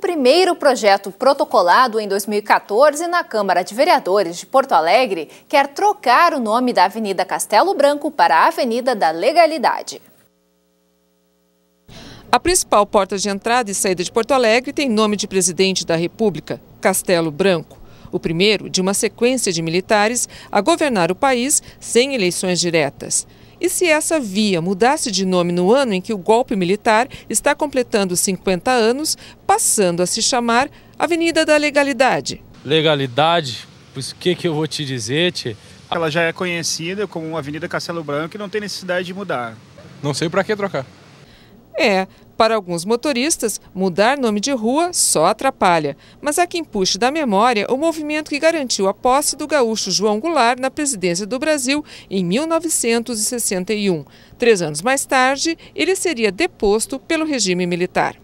primeiro projeto protocolado em 2014 na Câmara de Vereadores de Porto Alegre quer trocar o nome da Avenida Castelo Branco para a Avenida da Legalidade. A principal porta de entrada e saída de Porto Alegre tem nome de presidente da República, Castelo Branco. O primeiro de uma sequência de militares a governar o país sem eleições diretas. E se essa via mudasse de nome no ano em que o golpe militar está completando 50 anos, passando a se chamar Avenida da Legalidade? Legalidade? Pois o que, que eu vou te dizer, tchê? Ela já é conhecida como Avenida Castelo Branco e não tem necessidade de mudar. Não sei para que trocar. É, para alguns motoristas, mudar nome de rua só atrapalha. Mas há quem puxe da memória o movimento que garantiu a posse do gaúcho João Goulart na presidência do Brasil em 1961. Três anos mais tarde, ele seria deposto pelo regime militar.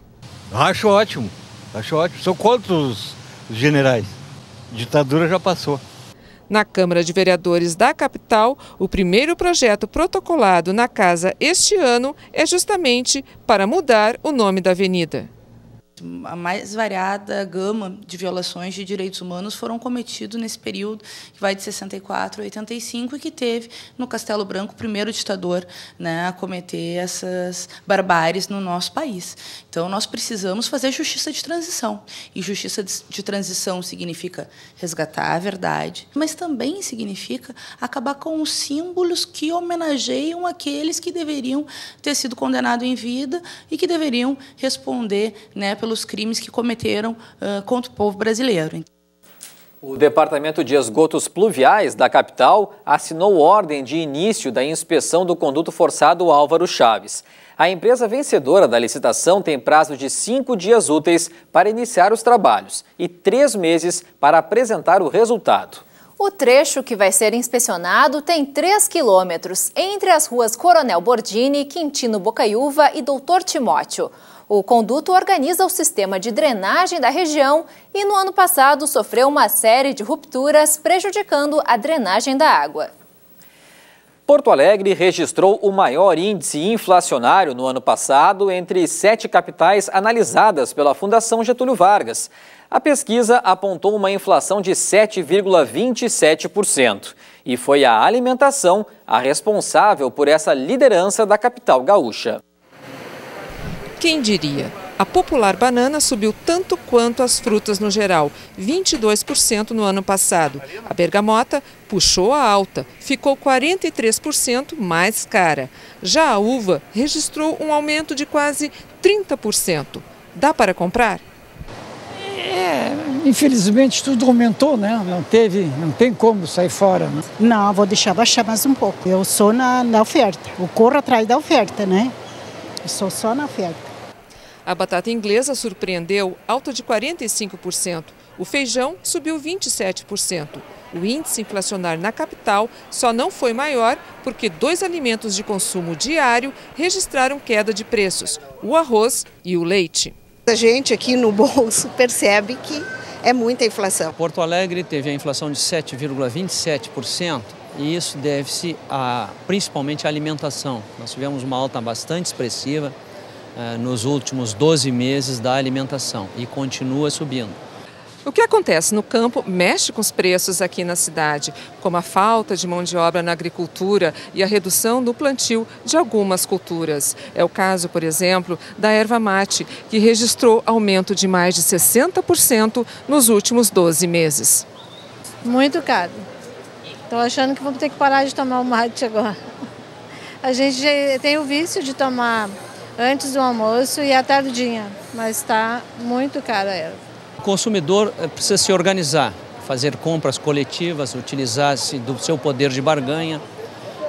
Acho ótimo, acho ótimo. São quantos generais? ditadura já passou. Na Câmara de Vereadores da capital, o primeiro projeto protocolado na casa este ano é justamente para mudar o nome da avenida a mais variada gama de violações de direitos humanos foram cometidos nesse período, que vai de 64 a 85, e que teve no Castelo Branco o primeiro ditador né, a cometer essas barbáries no nosso país. Então, nós precisamos fazer justiça de transição. E justiça de transição significa resgatar a verdade, mas também significa acabar com os símbolos que homenageiam aqueles que deveriam ter sido condenados em vida e que deveriam responder né, pelos crimes que cometeram uh, contra o povo brasileiro. O Departamento de Esgotos Pluviais da capital assinou ordem de início da inspeção do conduto forçado Álvaro Chaves. A empresa vencedora da licitação tem prazo de cinco dias úteis para iniciar os trabalhos e três meses para apresentar o resultado. O trecho que vai ser inspecionado tem 3 quilômetros entre as ruas Coronel Bordini, Quintino Bocaiúva e Doutor Timóteo. O conduto organiza o sistema de drenagem da região e no ano passado sofreu uma série de rupturas prejudicando a drenagem da água. Porto Alegre registrou o maior índice inflacionário no ano passado entre sete capitais analisadas pela Fundação Getúlio Vargas. A pesquisa apontou uma inflação de 7,27% e foi a alimentação a responsável por essa liderança da capital gaúcha. Quem diria? A popular banana subiu tanto quanto as frutas no geral, 22% no ano passado. A bergamota puxou a alta, ficou 43% mais cara. Já a uva registrou um aumento de quase 30%. Dá para comprar? É, infelizmente tudo aumentou, né? Não teve, não tem como sair fora. Né? Não, vou deixar baixar mais um pouco. Eu sou na, na oferta, eu corro atrás da oferta, né? Eu sou só na oferta. A batata inglesa surpreendeu, alta de 45%. O feijão subiu 27%. O índice inflacionário na capital só não foi maior porque dois alimentos de consumo diário registraram queda de preços: o arroz e o leite. A gente aqui no bolso percebe que é muita inflação. Porto Alegre teve a inflação de 7,27% e isso deve-se a, principalmente à alimentação. Nós tivemos uma alta bastante expressiva eh, nos últimos 12 meses da alimentação e continua subindo. O que acontece no campo mexe com os preços aqui na cidade, como a falta de mão de obra na agricultura e a redução no plantio de algumas culturas. É o caso, por exemplo, da erva mate, que registrou aumento de mais de 60% nos últimos 12 meses. Muito caro. Estou achando que vamos ter que parar de tomar o mate agora. A gente tem o vício de tomar antes do almoço e à tardinha, mas está muito cara ela. O consumidor eh, precisa se organizar, fazer compras coletivas, utilizar-se do seu poder de barganha,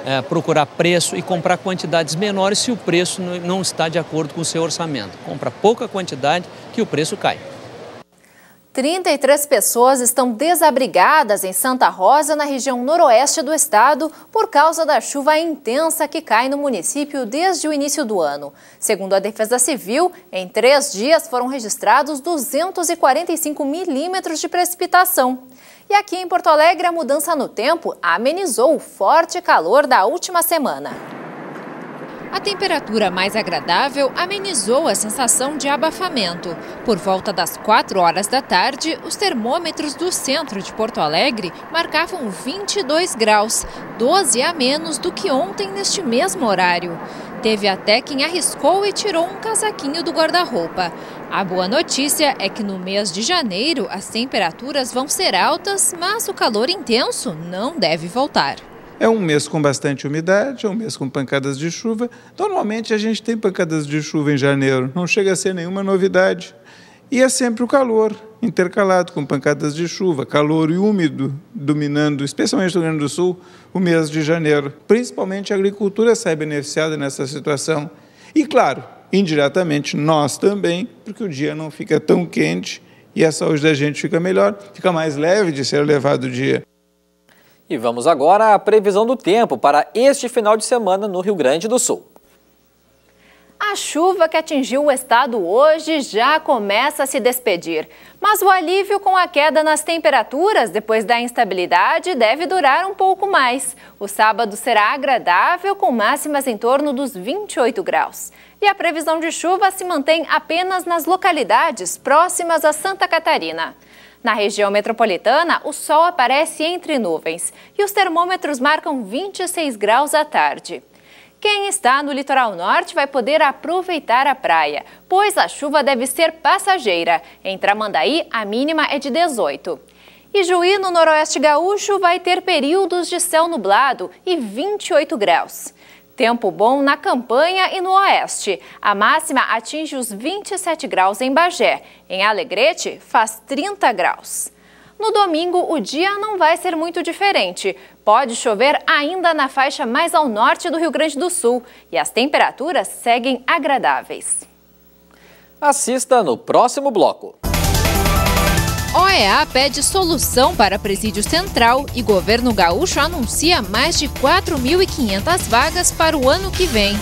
é, procurar preço e comprar quantidades menores se o preço não está de acordo com o seu orçamento. Compra pouca quantidade que o preço cai. 33 pessoas estão desabrigadas em Santa Rosa, na região noroeste do estado, por causa da chuva intensa que cai no município desde o início do ano. Segundo a Defesa Civil, em três dias foram registrados 245 milímetros de precipitação. E aqui em Porto Alegre, a mudança no tempo amenizou o forte calor da última semana. A temperatura mais agradável amenizou a sensação de abafamento. Por volta das 4 horas da tarde, os termômetros do centro de Porto Alegre marcavam 22 graus, 12 a menos do que ontem neste mesmo horário. Teve até quem arriscou e tirou um casaquinho do guarda-roupa. A boa notícia é que no mês de janeiro as temperaturas vão ser altas, mas o calor intenso não deve voltar. É um mês com bastante umidade, é um mês com pancadas de chuva. Normalmente a gente tem pancadas de chuva em janeiro, não chega a ser nenhuma novidade. E é sempre o calor, intercalado com pancadas de chuva, calor e úmido, dominando, especialmente no Rio Grande do Sul, o mês de janeiro. Principalmente a agricultura sai beneficiada nessa situação. E, claro, indiretamente nós também, porque o dia não fica tão quente e a saúde da gente fica melhor, fica mais leve de ser levado o dia. E vamos agora à previsão do tempo para este final de semana no Rio Grande do Sul. A chuva que atingiu o estado hoje já começa a se despedir, mas o alívio com a queda nas temperaturas depois da instabilidade deve durar um pouco mais. O sábado será agradável, com máximas em torno dos 28 graus. E a previsão de chuva se mantém apenas nas localidades próximas a Santa Catarina. Na região metropolitana, o sol aparece entre nuvens e os termômetros marcam 26 graus à tarde. Quem está no litoral norte vai poder aproveitar a praia, pois a chuva deve ser passageira. Em Tramandaí, a mínima é de 18. E Juí, no noroeste gaúcho, vai ter períodos de céu nublado e 28 graus. Tempo bom na campanha e no oeste. A máxima atinge os 27 graus em Bagé. Em Alegrete, faz 30 graus. No domingo, o dia não vai ser muito diferente. Pode chover ainda na faixa mais ao norte do Rio Grande do Sul e as temperaturas seguem agradáveis. Assista no próximo bloco. OEA pede solução para presídio central e governo gaúcho anuncia mais de 4.500 vagas para o ano que vem.